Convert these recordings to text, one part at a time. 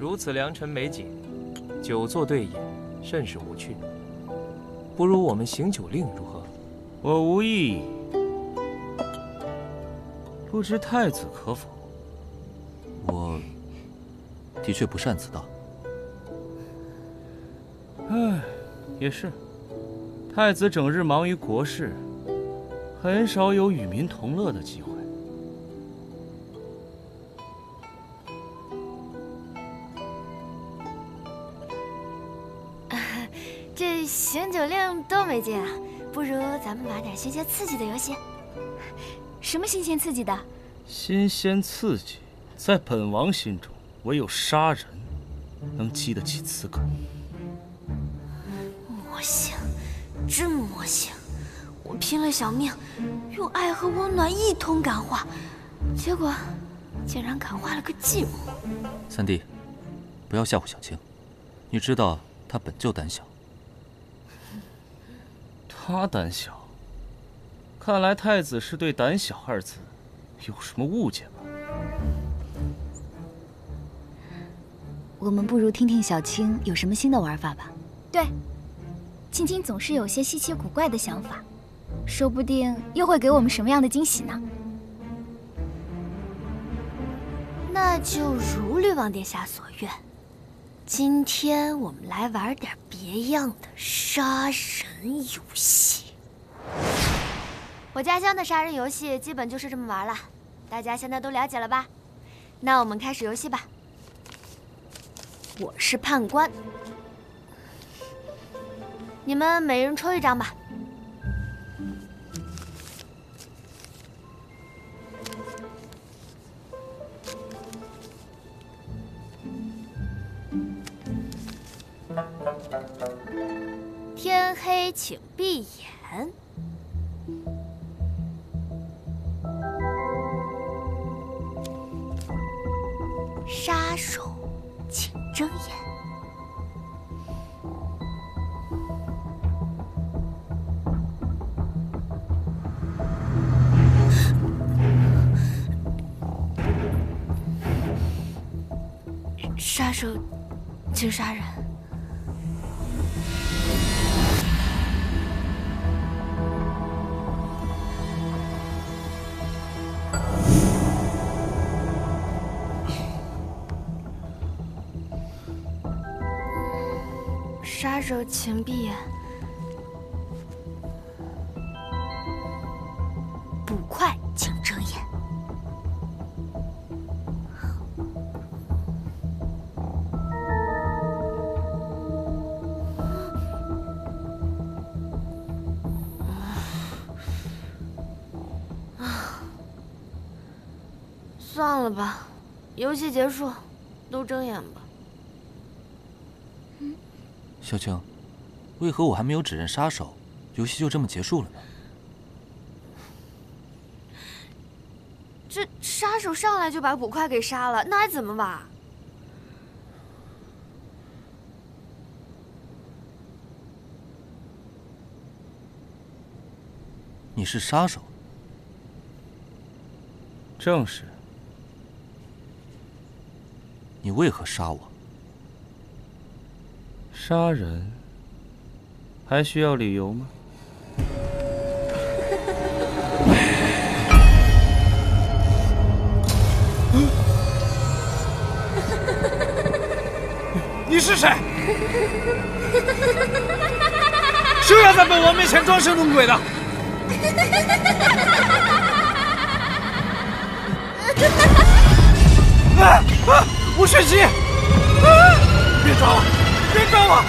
如此良辰美景，久坐对饮，甚是无趣。不如我们行酒令如何？我无意。不知太子可否？我的确不善此道。唉，也是。太子整日忙于国事，很少有与民同乐的机会。这醒酒令多没劲啊！不如咱们玩点新鲜刺激的游戏。什么新鲜刺激的？新鲜刺激，在本王心中，唯有杀人能激得起此感。魔性，真魔性！我拼了小命，用爱和温暖一通感化，结果竟然感化了个寂寞。三弟，不要吓唬小青，你知道她本就胆小。他胆小，看来太子是对“胆小”二字有什么误解吧？我们不如听听小青有什么新的玩法吧。对，青青总是有些稀奇古怪的想法，说不定又会给我们什么样的惊喜呢？那就如律王殿下所愿，今天我们来玩点别样的杀人游戏。我家乡的杀人游戏基本就是这么玩了，大家现在都了解了吧？那我们开始游戏吧。我是判官，你们每人抽一张吧。请闭眼。杀手，请睁眼。杀手，请杀人。手，请闭眼。捕快，请睁眼。算了吧，游戏结束，都睁眼吧。小青，为何我还没有指认杀手，游戏就这么结束了呢？这杀手上来就把捕快给杀了，那还怎么玩？你是杀手？正是。你为何杀我？杀人还需要理由吗？你是谁？休要在本王面前装神弄鬼的！啊啊！吴雪姬，啊！别抓我！别抓我！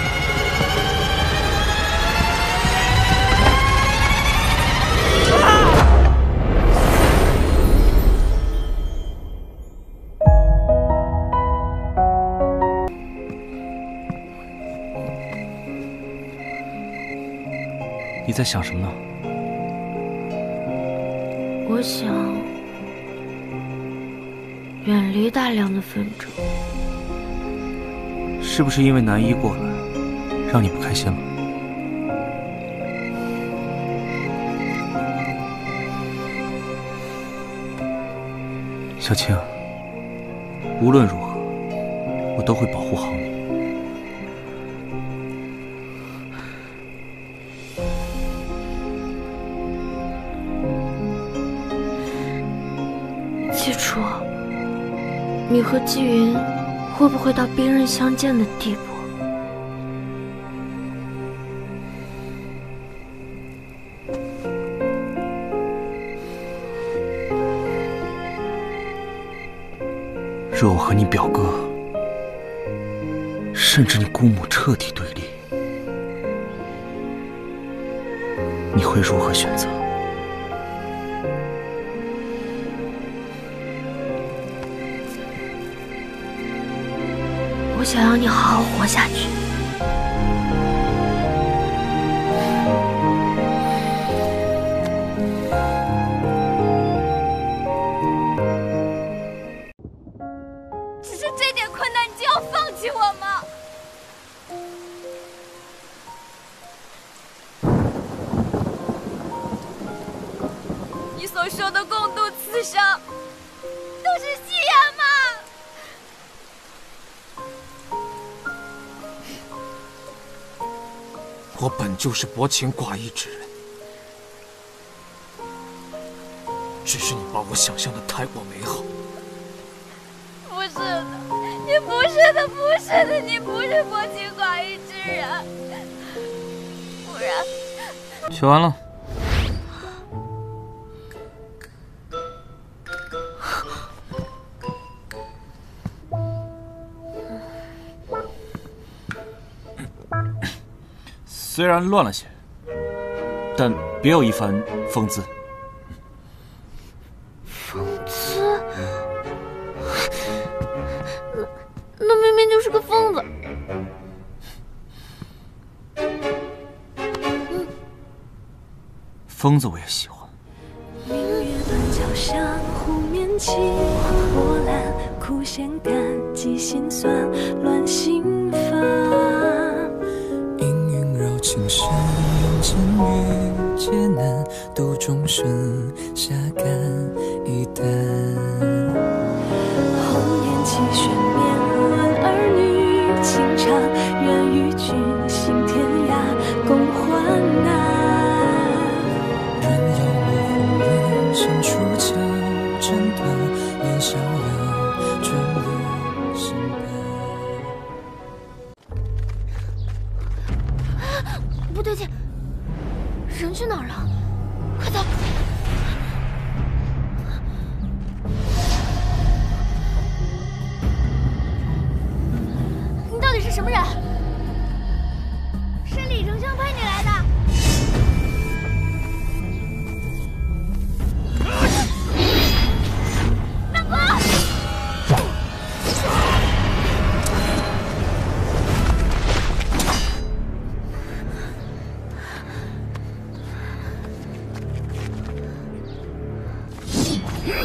你在想什么呢？我想远离大量的纷争。是不是因为南一过来，让你不开心了？小青，无论如何，我都会保护好你。季初，你和季云会不会到兵刃相见的地步？若我和你表哥，甚至你姑母彻底对立，你会如何选择？我想要你好好活下去。只是这点困难，你就要放弃我吗？你所受的共度此生，我本就是薄情寡义之人，只是你把我想象的太过美好。不是的，你不是的，不是的，你不是薄情寡义之人，不然学完了。虽然乱了些，但别有一番风姿。这，那那明明就是个疯子。疯子我也喜欢。明月断桥上，湖面起波澜，苦咸感激心酸，乱心烦。应云绕青山，用剑越劫难，度众生下甘一担。红颜弃轩面，问儿女情长，